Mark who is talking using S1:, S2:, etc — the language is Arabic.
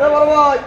S1: يلا رواي.